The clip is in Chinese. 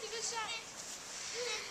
你个傻逼